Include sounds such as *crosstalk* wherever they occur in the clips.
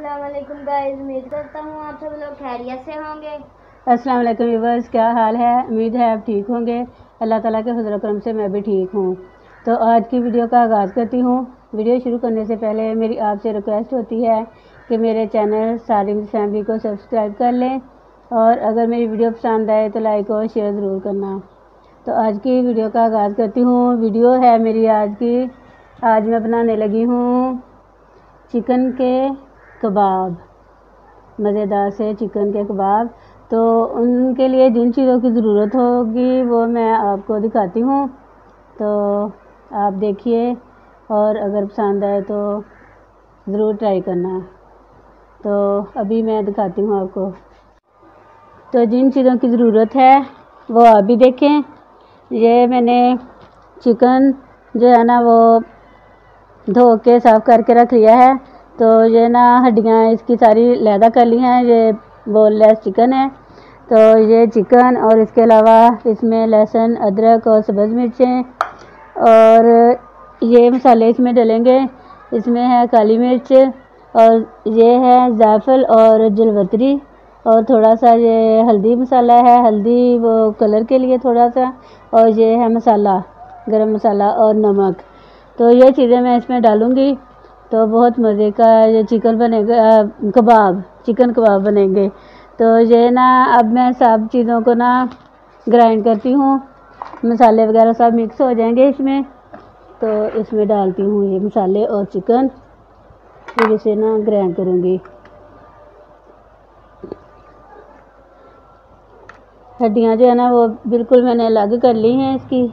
वालेकुम गाइस उम्मीद करता हूँ आप सब लोग खैरियत से होंगे अस्सलाम वालेकुम क्या हाल है उम्मीद है आप ठीक होंगे अल्लाह ताला के फजल करम से मैं भी ठीक हूँ तो आज की वीडियो का आगाज़ करती हूँ वीडियो शुरू करने से पहले मेरी आपसे रिक्वेस्ट होती है कि मेरे चैनल सारिम फैमिली को सब्सक्राइब कर लें और अगर मेरी वीडियो पसंद आए तो लाइक और शेयर ज़रूर करना तो आज की वीडियो का आगाज़ करती हूँ वीडियो है मेरी आज की आज मैं बनाने लगी हूँ चिकन के कबाब, मज़ेदार से चिकन के कबाब। तो उनके लिए जिन चीज़ों की ज़रूरत होगी, वो मैं आपको दिखाती हूँ। तो आप देखिए, और अगर पसंद आए तो ज़रूर ट्राई करना। तो अभी मैं दिखाती हूँ आपको। तो जिन चीज़ों की ज़रूरत है, वो आप भी देखें। ये मैंने चिकन जो है ना, वो धो के साफ़ करके रख लिया है। तो ये ना हड्डियाँ इसकी सारी लैदा कर ली हैं, ये बोनलेस चिकन है। तो ये चिकन और इसके अलावा इसमें लहसुन, अदरक और सब्ज़ मिर्चें और ये मसाले इसमें डलेंगे। इसमें है काली मिर्च और ये है जायफल और जलवतरी और थोड़ा सा ये हल्दी मसाला है। हल्दी वो कलर के लिए थोड़ा सा और ये है मसाला, गरम मसाला और नमक। तो ये चीज़ें मैं इसमें डालूँगी। तो बहुत मज़े का ये चिकन बनेगा कबाब, चिकन कबाब बनेंगे। तो ये ना, अब मैं सब चीज़ों को ना ग्राइंड करती हूँ। मसाले वगैरह सब मिक्स हो जाएँगे इसमें। तो इसमें डालती हूँ ये मसाले और चिकन। फिर इसे ना ग्राइंड करूँगी। हड्डियाँ जो है ना, वो बिल्कुल मैंने अलग कर ली हैं इसकी।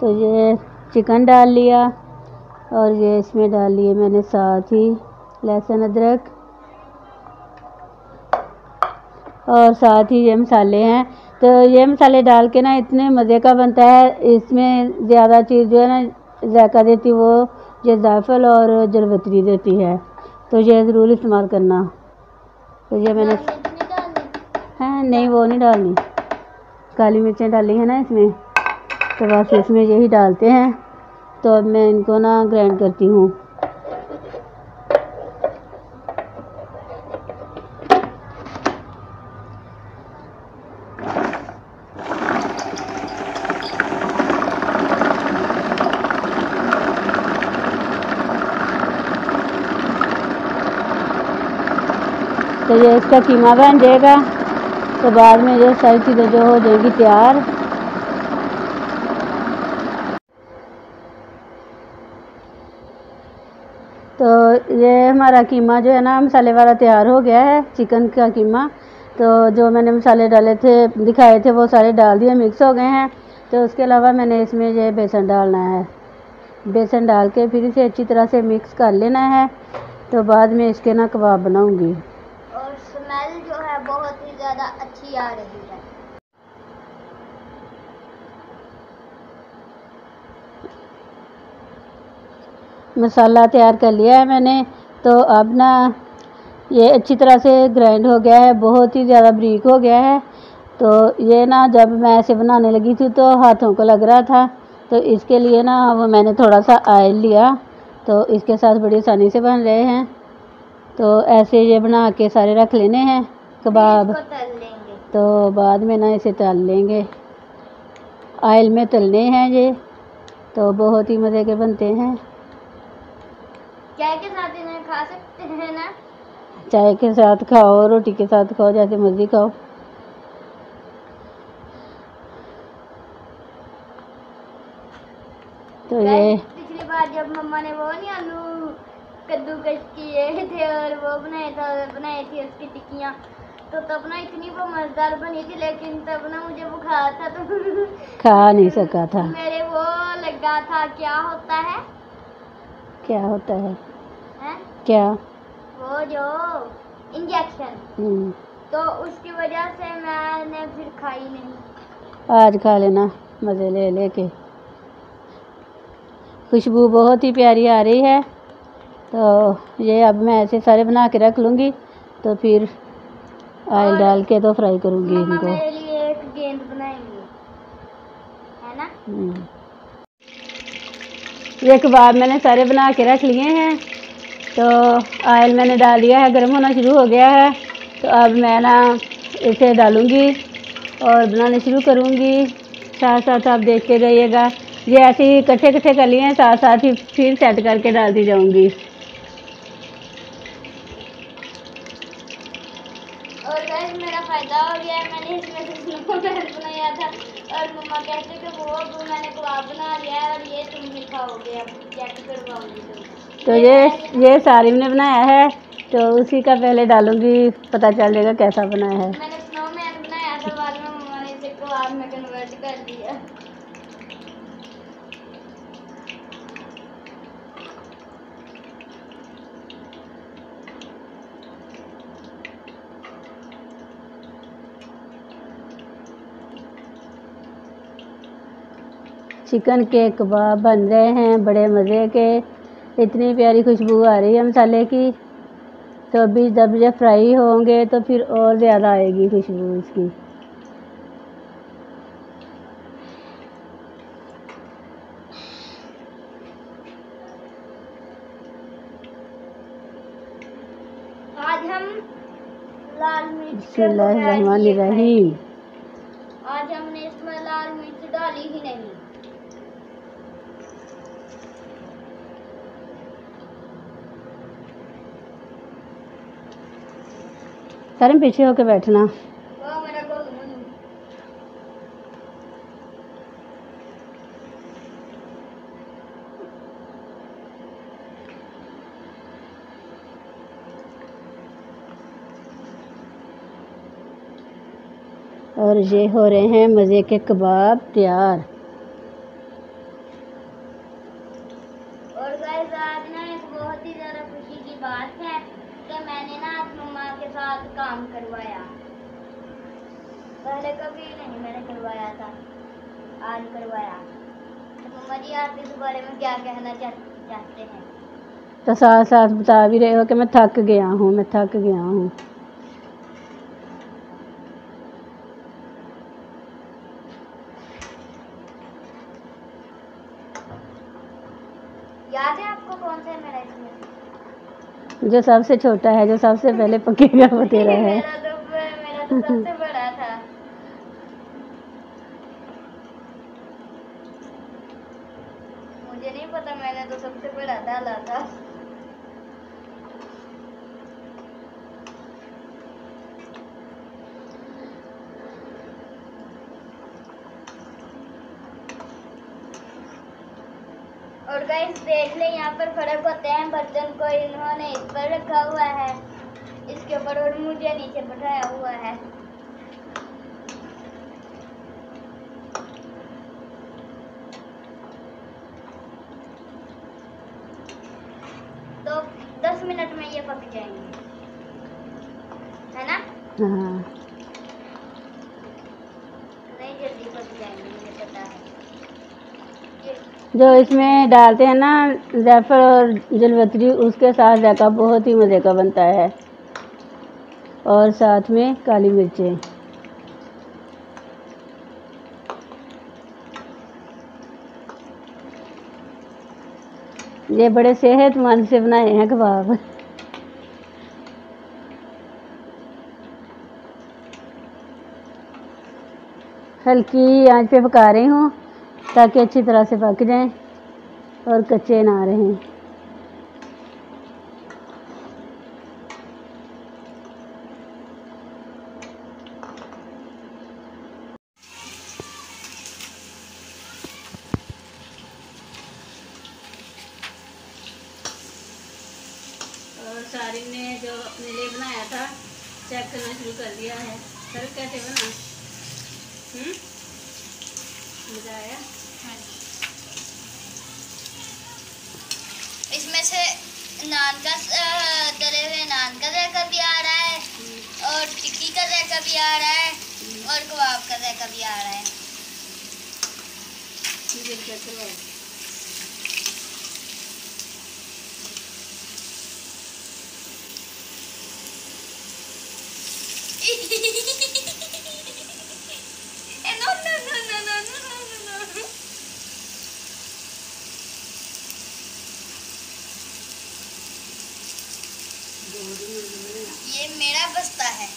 तो ये चिकन डाल लिया और ये इसमें डाल लिए मैंने साथ ही लहसुन अदरक और साथ ही ये मसाले हैं। तो ये मसाले डाल के ना इतने मज़े का बनता है इसमें ज़्यादा चीज़ जो है ना जायका देती वो ये जायफल और जलवतरी देती है। तो ये ज़रूर इस्तेमाल करना। तो ये मैंने हाँ नहीं वो नहीं डालनी। काली मिर्चें डाली हैं ना इसमें तो बस इसमें यही डालते हैं। तो अब मैं इनको ना ग्राइंड करती हूँ। तो ये इसका कीमा बन जाएगा तो बाद में ये सारी चीज़ें जो हो जाएगी तैयार। तो ये हमारा कीमा जो है ना मसाले वाला तैयार हो गया है, चिकन का कीमा। तो जो मैंने मसाले डाले थे, दिखाए थे, वो सारे डाल दिए मिक्स हो गए हैं। तो उसके अलावा मैंने इसमें ये बेसन डालना है। बेसन डाल के फिर इसे अच्छी तरह से मिक्स कर लेना है। तो बाद में इसके ना कबाब बनाऊँगी। और स्मेल जो है बहुत ही ज़्यादा अच्छी आ रही है। मसाला तैयार कर लिया है मैंने। तो अब ना ये अच्छी तरह से ग्राइंड हो गया है बहुत ही ज़्यादा ब्रीक हो गया है। तो ये ना जब मैं ऐसे बनाने लगी थी तो हाथों को लग रहा था तो इसके लिए ना वो मैंने थोड़ा सा आयल लिया। तो इसके साथ बड़ी आसानी से बन रहे हैं। तो ऐसे ये बना के सारे रख लेने हैं कबाब। तो बाद में ना इसे तल लेंगे। आयल में तलने हैं ये तो बहुत ही मज़े के बनते हैं। चाय के साथ इन्हें खा सकते हैं ना? चाय के साथ खाओ रोटी के साथ खाओ जैसे मर्ज़ी खाओ। तो ये पिछली बार जब मम्मा ने वो नहीं आलू कद्दूकस किए थे और वो बनाए था बनाए थी उसकी टिक्कियाँ तो तब ना इतनी वो मज़ेदार बनी थी लेकिन तब ना मुझे बुखार था तो *laughs* खा नहीं सका था। मेरे वो लगा था क्या होता है? क्या होता है? हैं? क्या? वो जो इंजेक्शन हम्म, तो उसकी वजह से मैंने फिर खाई नहीं। आज खा लेना मज़े ले लेके। खुशबू बहुत ही प्यारी आ रही है। तो ये अब मैं ऐसे सारे बना के रख लूँगी तो फिर ऑयल डाल के तो फ्राई करूँगी इनको। मेरे लिए एक गेंद बनाएँगी। है ना? हम्म, ये कबाब मैंने सारे बना के रख लिए हैं। तो ऑयल मैंने डाल दिया है, गर्म होना शुरू हो गया है। तो अब मैं ना इसे डालूँगी और बनाने शुरू करूँगी। साथ साथ आप देखते रहिएगा। ये ऐसे ही इकट्ठे इकट्ठे कर लिए हैं साथ साथ ही फिर सेट करके डालती जाऊँगी। और मेरा फ़ायदा हो गया है, मैंने इसमें से बनाया था। और मम्मा कहते कि वो मैंने कबाब बना लिया है और ये तुम भी खाओगे, अब चेक करवाऊँगी तुम तो ये ये सारिम ने बनाया है तो उसी का पहले डालूँगी पता चल जाएगा कैसा बनाया है। मैंने स्नोमैन बनाया था बाद में मम्मा ने इसे कबाब में कन्वर्ट कर दिया। चिकन के कबाब बन रहे हैं बड़े मज़े के। इतनी प्यारी खुशबू आ रही है मसाले की। तो अभी जब ये फ्राई होंगे तो फिर और ज़्यादा आएगी खुशबू इसकी। आज हम लाल मिर्च ये बिस्मिल्लाहिर्रहमानिर्रहीम खाएँगे। आज हमने इसमें लाल मिर्च डाली ही नहीं सारे पीछे होके बैठना। और ये हो रहे हैं मज़े के कबाब तैयार। और आज ना एक बहुत ही ज़्यादा खुशी की बात है। कि मैंने ना आज मम्मा के साथ काम करवाया। पहले कभी नहीं मैंने करवाया था आज करवाया। तो मम्मा जी आप इस बारे में क्या कहना चाहते हैं? तो साथ साथ बता भी रहे हो कि मैं थक गया हूँ मैं थक गया हूँ। याद है आपको कौन सा मेरा इसमें? जो सबसे छोटा है जो सबसे पहले पकेगा वो तेरा है मेरा तो मेरा तो सबसे बड़ा था मुझे नहीं पता मैंने तो सबसे बड़ा डाला था और गाइस देख ले, यहाँ पर फ़र्क होते हैं बर्तन को। इन्होंने इस पर रखा हुआ है। इसके ऊपर और मुझे नीचे बैठाया हुआ है। तो दस मिनट में ये पक जाएँगे। है ना? हाँ नहीं जल्दी पक जाएँगे मुझे पता है ये जो इसमें डालते हैं ना जायफल और जलवतरी, उसके साथ जायका बहुत ही मज़े का बनता है। और साथ में काली मिर्चें। ये बड़े सेहतमंद से बनाए हैं कबाब। हल्की आँच पे पका रही हूँ। ताकि अच्छी तरह से पक जाएँ और कच्चे ना रहें। शुरू कर दिया है। सर, कैसे बना? हम्म? मज़ा आया इसमें से नान का तले हुए नान का जायका भी आ रहा है, और टिक्की का जायका भी आ रहा है, और कबाब का जायका भी आ रहा है। ये मेरा बस्ता है।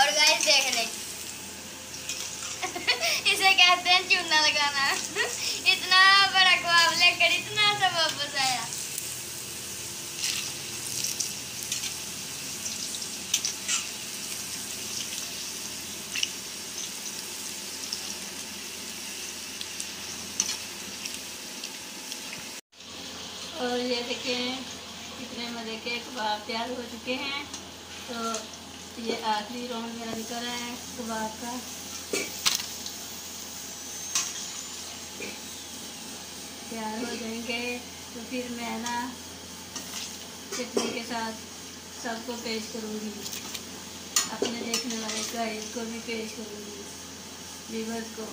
और गाइस देख ले। *laughs* इसे कहते हैं चूना लगाना। *laughs* इतना बड़ा कबाब लेकर इतना सा वापस आया। और ये देखें कितने मज़े के कबाब तैयार हो चुके हैं। तो ये आखिरी राउंड मेरा निकल रहा है कबाब का। तैयार हो जाएँगे। तो फिर मैं ना चटनी के साथ सबको पेश करूँगी। अपने देखने वाले गाइस को भी पेश करूँगी। वीवर्स को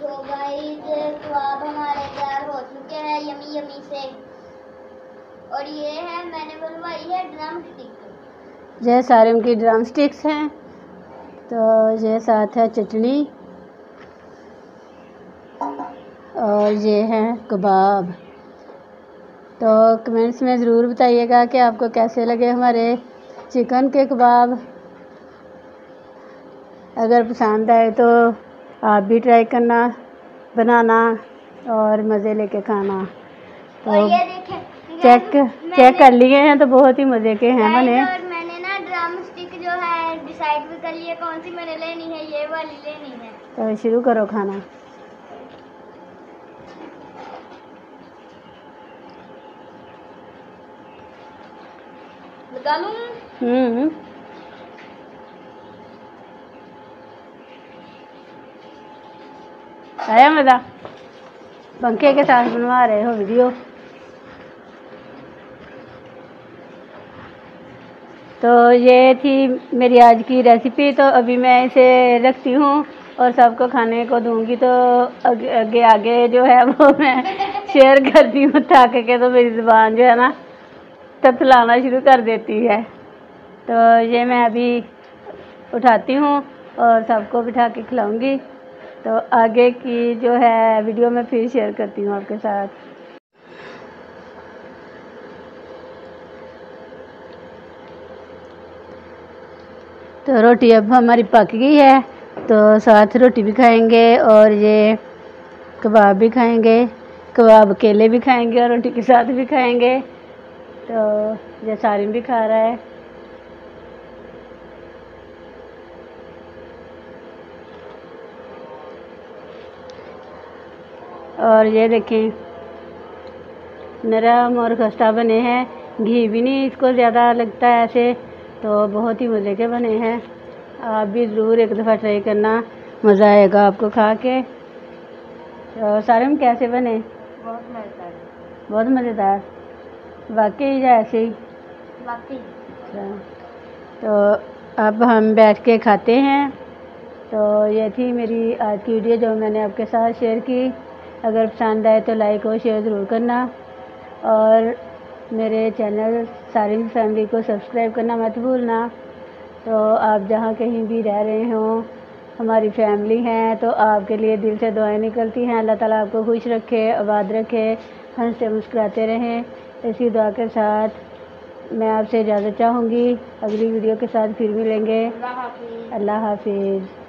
तो गाइस कबाब हमारे तैयार हो चुके यमी से। और ये है, मैंने बनवाई है ड्रम स्टिक ये सारे उनकी ड्रम स्टिक्स हैं। तो ये साथ है चटनी। और ये है कबाब। तो कमेंट्स में ज़रूर बताइएगा कि आपको कैसे लगे हमारे चिकन के कबाब। अगर पसंद आए तो आप भी ट्राई करना, बनाना और मज़े लेके खाना। तो ये देखें चेक चेक कर लिए हैं तो बहुत ही मज़े के हैं बने। और मैंने ना ड्रम स्टिक जो है डिसाइड भी कर लिया कौन सी मैंने लेनी है ये वाली लेनी है। तो शुरू करो खाना। लगा लूँ? हम्म। आया मज़ा? पंखे के साथ बनवा रहे हो वीडियो? तो ये थी मेरी आज की रेसिपी तो अभी मैं इसे रखती हूँ और सबको खाने को दूँगी। तो आगे आगे, जो है वो मैं शेयर करती हूँ थक के तो मेरी ज़ुबान जो है ना तथलाना शुरू कर देती है। तो ये मैं अभी उठाती हूँ और सबको बिठा के खिलाऊँगी। तो आगे की जो है वीडियो मैं फिर शेयर करती हूँ आपके साथ। तो रोटी अब हमारी पक गई है तो साथ रोटी भी खाएँगे और ये कबाब भी खाएँगे, कबाब अकेले भी खाएँगे और रोटी के साथ भी खाएँगे। तो ये सारिम भी खा रहा है। और ये देखें, नरम और खस्ता बने हैं, घी भी नहीं इसको ज़्यादा लगता है ऐसे। तो बहुत ही मज़े के बने हैं। आप भी ज़रूर एक दफ़ा ट्राई करना मज़ा आएगा आपको खा के तो सारे में कैसे बने? बहुत मज़ेदार। बहुत मज़ेदार। वाकई या ऐसे ही? अच्छा। तो अब हम बैठ के खाते हैं। तो ये थी मेरी आज की वीडियो जो मैंने आपके साथ शेयर की। अगर पसंद आए तो लाइक और शेयर ज़रूर करना। और मेरे चैनल सारिंग फैमिली को सब्सक्राइब करना मत भूलना। तो आप जहाँ कहीं भी रह रहे हों हमारी फैमिली हैं तो आपके लिए दिल से दुआएँ निकलती हैं। अल्लाह ताला आपको खुश रखे आबाद रखे हँसते मुस्कुराते रहें। इसी दुआ के साथ मैं आपसे इजाज़त चाहूँगी। अगली वीडियो के साथ फिर मिलेंगे। अल्लाह अल्लाह हाफिज़।